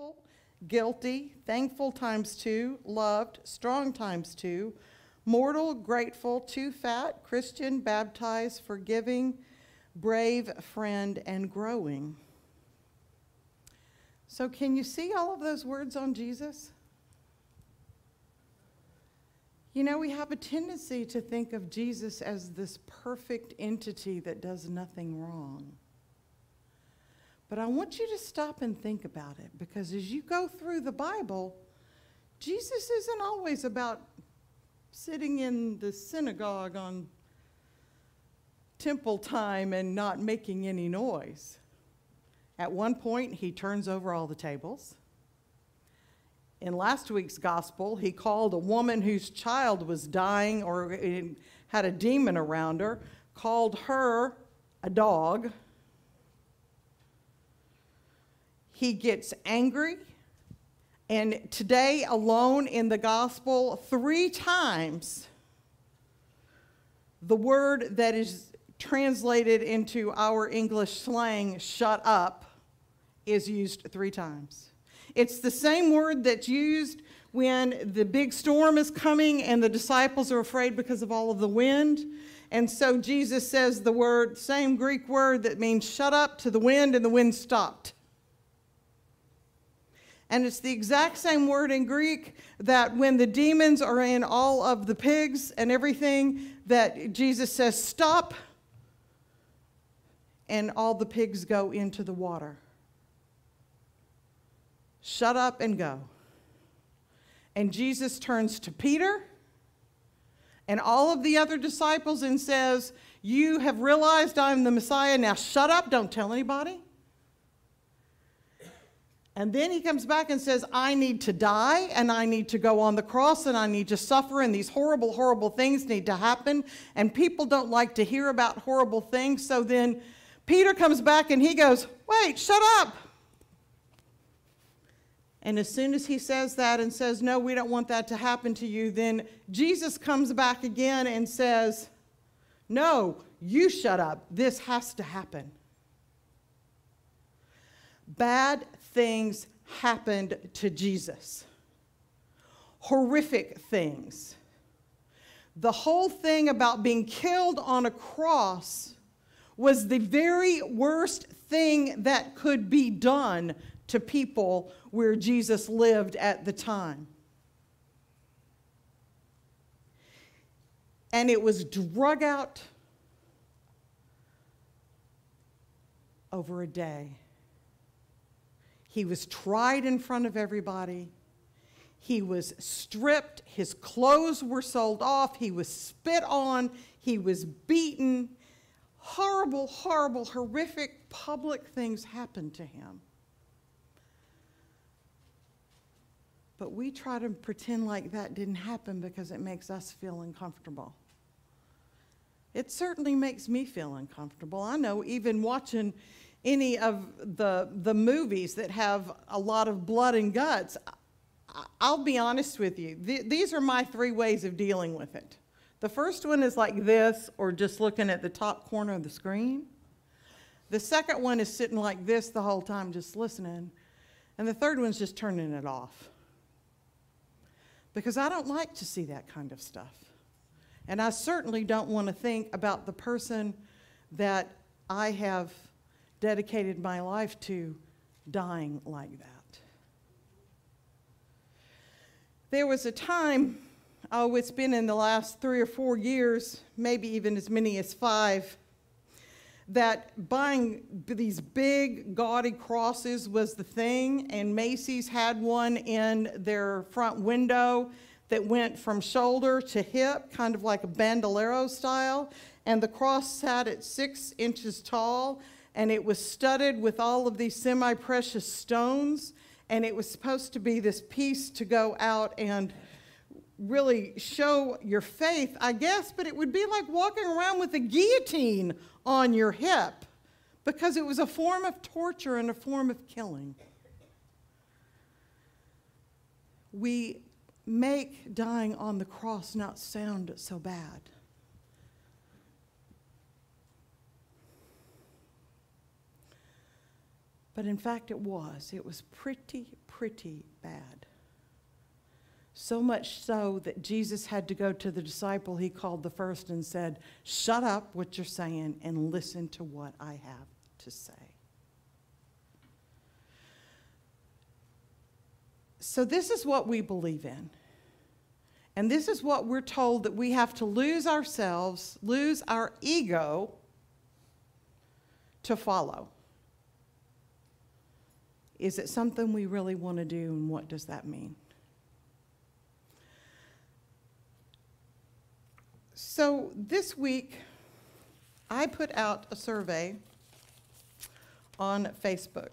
sinful, guilty, thankful times two, loved, strong times two, mortal, grateful, too fat, Christian, baptized, forgiving, brave, friend, and growing. So, can you see all of those words on Jesus? You know, we have a tendency to think of Jesus as this perfect entity that does nothing wrong. But I want you to stop and think about it because as you go through the Bible, Jesus isn't always about sitting in the synagogue on temple time and not making any noise. At one point, he turns over all the tables. In last week's gospel, he called a woman whose child was dying or had a demon around her, called her a dog he gets angry. And today, alone in the gospel, three times, the word that is translated into our English slang, shut up, is used three times. It's the same word that's used when the big storm is coming and the disciples are afraid because of all of the wind. And so Jesus says the word, same Greek word that means shut up to the wind, and the wind stopped. And it's the exact same word in Greek that when the demons are in all of the pigs and everything, that Jesus says, Stop, and all the pigs go into the water. Shut up and go. And Jesus turns to Peter and all of the other disciples and says, You have realized I'm the Messiah. Now shut up, don't tell anybody. And then he comes back and says, I need to die and I need to go on the cross and I need to suffer and these horrible, horrible things need to happen. And people don't like to hear about horrible things. So then Peter comes back and he goes, Wait, shut up. And as soon as he says that and says, No, we don't want that to happen to you, then Jesus comes back again and says, No, you shut up. This has to happen. Bad things happened to Jesus. Horrific things. The whole thing about being killed on a cross was the very worst thing that could be done to people where Jesus lived at the time. And it was drug out over a day. He was tried in front of everybody. He was stripped. His clothes were sold off. He was spit on. He was beaten. Horrible, horrible, horrific public things happened to him. But we try to pretend like that didn't happen because it makes us feel uncomfortable. It certainly makes me feel uncomfortable. I know even watching any of the, the movies that have a lot of blood and guts, I'll be honest with you. Th- these are my three ways of dealing with it. The first one is like this, or just looking at the top corner of the screen. The second one is sitting like this the whole time, just listening. And the third one's just turning it off. Because I don't like to see that kind of stuff. And I certainly don't want to think about the person that I have dedicated my life to dying like that. There was a time, oh, it's been in the last three or four years, maybe even as many as five, that buying these big, gaudy crosses was the thing, and Macy's had one in their front window that went from shoulder to hip, kind of like a bandolero style, and the cross sat at six inches tall and it was studded with all of these semi precious stones. And it was supposed to be this piece to go out and really show your faith, I guess, but it would be like walking around with a guillotine on your hip because it was a form of torture and a form of killing. We make dying on the cross not sound so bad. But in fact, it was. It was pretty, pretty bad. So much so that Jesus had to go to the disciple he called the first and said, Shut up what you're saying and listen to what I have to say. So, this is what we believe in. And this is what we're told that we have to lose ourselves, lose our ego to follow. Is it something we really want to do, and what does that mean? So, this week, I put out a survey on Facebook.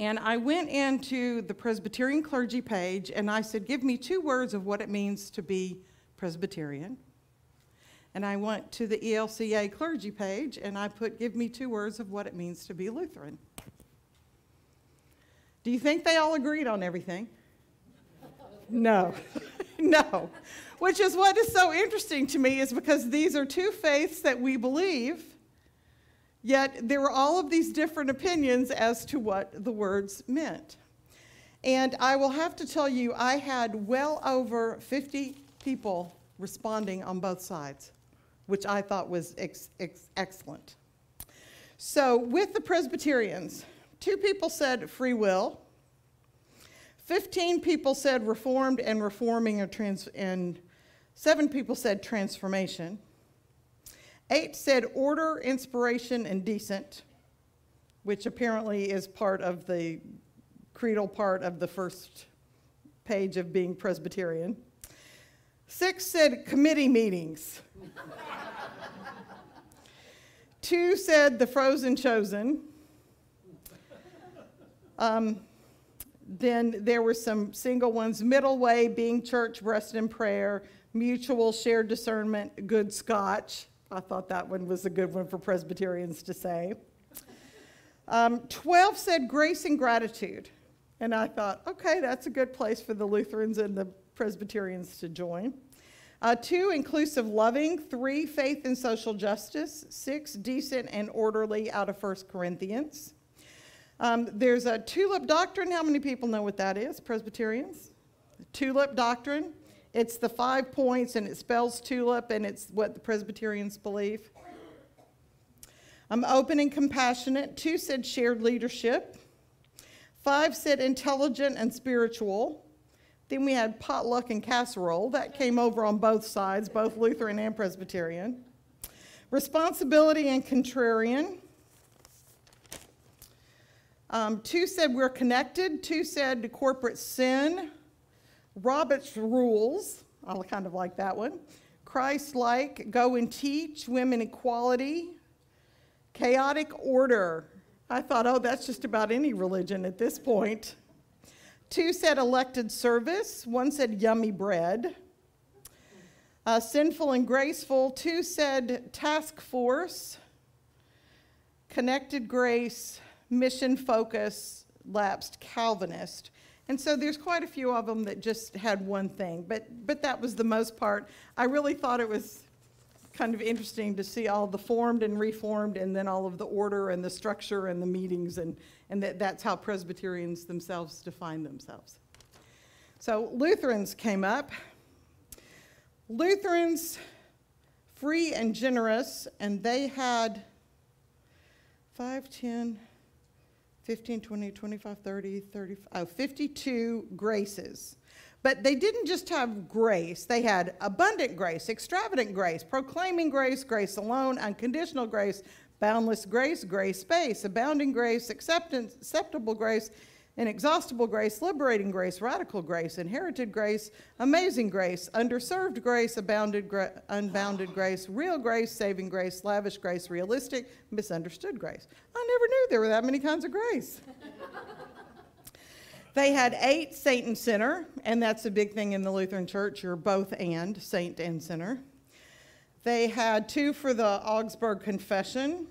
And I went into the Presbyterian clergy page and I said, Give me two words of what it means to be Presbyterian. And I went to the ELCA clergy page and I put, Give me two words of what it means to be Lutheran. Do you think they all agreed on everything? No. no. Which is what is so interesting to me, is because these are two faiths that we believe Yet there were all of these different opinions as to what the words meant. And I will have to tell you, I had well over 50 people responding on both sides, which I thought was ex- ex- excellent. So, with the Presbyterians, two people said free will, 15 people said reformed and reforming, or trans- and seven people said transformation. Eight said order, inspiration, and decent, which apparently is part of the creedal part of the first page of being Presbyterian. Six said committee meetings. Two said the frozen chosen. Um, then there were some single ones middle way, being church, rest in prayer, mutual, shared discernment, good scotch. I thought that one was a good one for Presbyterians to say. Um, 12 said grace and gratitude. And I thought, okay, that's a good place for the Lutherans and the Presbyterians to join. Uh, two, inclusive loving. Three, faith and social justice. Six, decent and orderly out of 1 Corinthians. Um, there's a tulip doctrine. How many people know what that is, Presbyterians? Tulip doctrine. It's the five points and it spells tulip and it's what the Presbyterians believe. I'm open and compassionate. Two said shared leadership. Five said intelligent and spiritual. Then we had potluck and casserole. That came over on both sides, both Lutheran and Presbyterian. Responsibility and contrarian. Um, two said we're connected. Two said corporate sin. Robert's rules, I kind of like that one. Christ like, go and teach, women equality, chaotic order. I thought, oh, that's just about any religion at this point. Two said elected service, one said yummy bread. Uh, sinful and graceful, two said task force, connected grace, mission focus, lapsed Calvinist. And so there's quite a few of them that just had one thing, but, but that was the most part. I really thought it was kind of interesting to see all the formed and reformed and then all of the order and the structure and the meetings and, and that, that's how Presbyterians themselves define themselves. So Lutherans came up. Lutherans, free and generous, and they had 5, 10, 15, 20, 25, 30, 30, oh, 52 graces. But they didn't just have grace, they had abundant grace, extravagant grace, proclaiming grace, grace alone, unconditional grace, boundless grace, grace space, abounding grace, acceptance, acceptable grace, inexhaustible grace, liberating grace, radical grace, inherited grace, amazing grace, underserved grace, abounded gra- unbounded grace, real grace, saving grace, lavish grace, realistic, misunderstood grace. I never knew there were that many kinds of grace. they had eight saint and sinner, and that's a big thing in the Lutheran Church. You're both and, saint and sinner. They had two for the Augsburg Confession,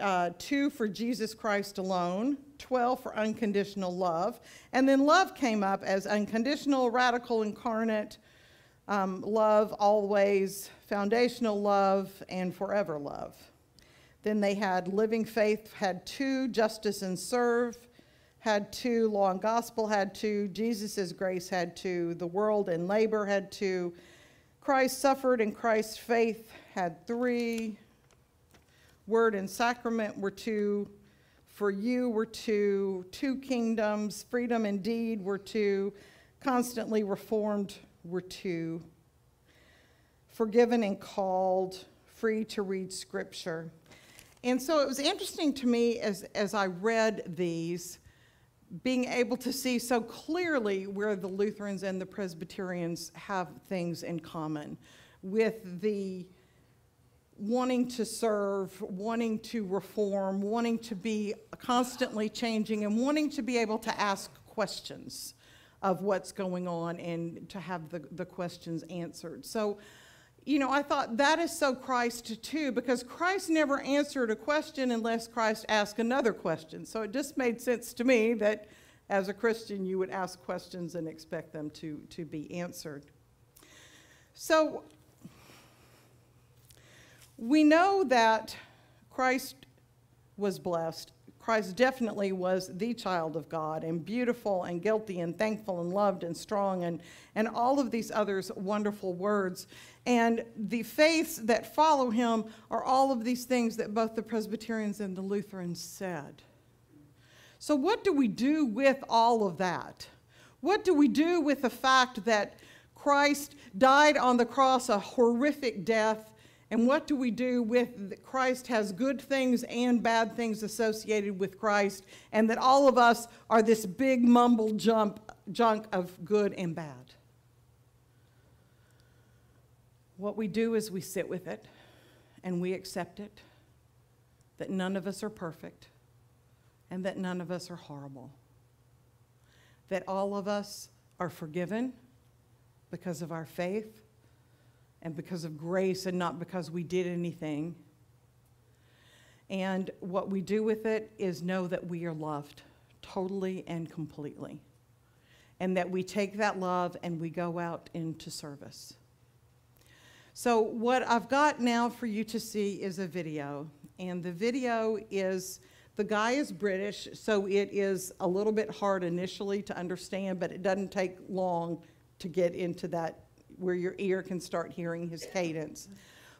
uh, two for Jesus Christ alone, 12 for unconditional love. And then love came up as unconditional, radical, incarnate, um, love, always, foundational love, and forever love. Then they had Living Faith, had two, Justice and Serve had two, Law and Gospel had two, Jesus' Grace had two, The World and Labor had two, Christ Suffered and Christ's Faith had three, Word and Sacrament were two, For You were two, Two Kingdoms, Freedom indeed were two, Constantly Reformed were two, Forgiven and Called, Free to Read Scripture. And so it was interesting to me as, as I read these, being able to see so clearly where the Lutherans and the Presbyterians have things in common with the wanting to serve, wanting to reform, wanting to be constantly changing, and wanting to be able to ask questions of what's going on and to have the, the questions answered. So you know, I thought that is so Christ too, because Christ never answered a question unless Christ asked another question. So it just made sense to me that as a Christian, you would ask questions and expect them to, to be answered. So we know that Christ was blessed Christ definitely was the child of God and beautiful and guilty and thankful and loved and strong and, and all of these others wonderful words. And the faiths that follow him are all of these things that both the Presbyterians and the Lutherans said. So, what do we do with all of that? What do we do with the fact that Christ died on the cross a horrific death and what do we do with Christ has good things and bad things associated with Christ, and that all of us are this big mumble jump, junk of good and bad? What we do is we sit with it and we accept it, that none of us are perfect and that none of us are horrible, that all of us are forgiven because of our faith and because of grace and not because we did anything. And what we do with it is know that we are loved totally and completely. And that we take that love and we go out into service. So, what I've got now for you to see is a video. And the video is the guy is British, so it is a little bit hard initially to understand, but it doesn't take long to get into that where your ear can start hearing his cadence.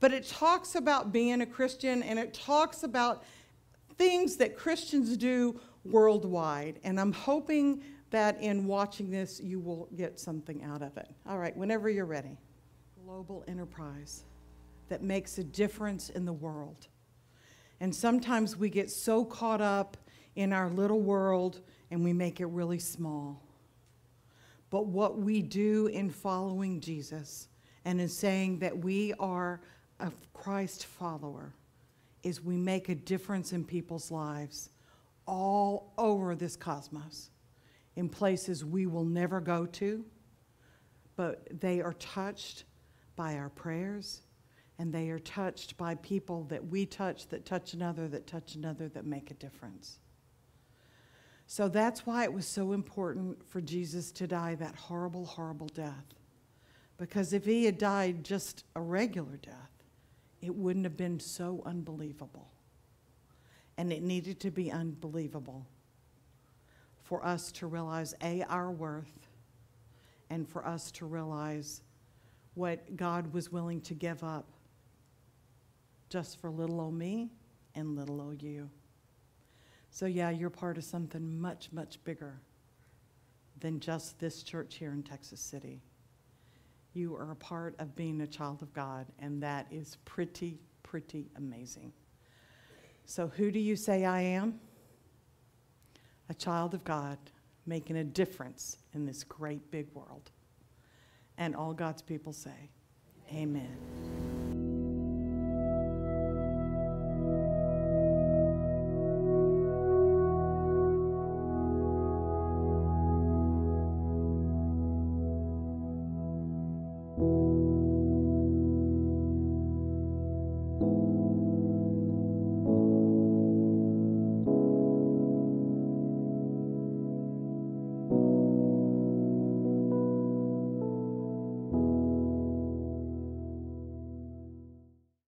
But it talks about being a Christian and it talks about things that Christians do worldwide. And I'm hoping that in watching this, you will get something out of it. All right, whenever you're ready. Global enterprise that makes a difference in the world. And sometimes we get so caught up in our little world and we make it really small. But what we do in following Jesus and in saying that we are a Christ follower is we make a difference in people's lives all over this cosmos in places we will never go to, but they are touched by our prayers and they are touched by people that we touch, that touch another, that touch another, that make a difference. So that's why it was so important for Jesus to die that horrible, horrible death. Because if he had died just a regular death, it wouldn't have been so unbelievable. And it needed to be unbelievable for us to realize A, our worth, and for us to realize what God was willing to give up just for little old me and little old you. So, yeah, you're part of something much, much bigger than just this church here in Texas City. You are a part of being a child of God, and that is pretty, pretty amazing. So, who do you say I am? A child of God making a difference in this great big world. And all God's people say, Amen.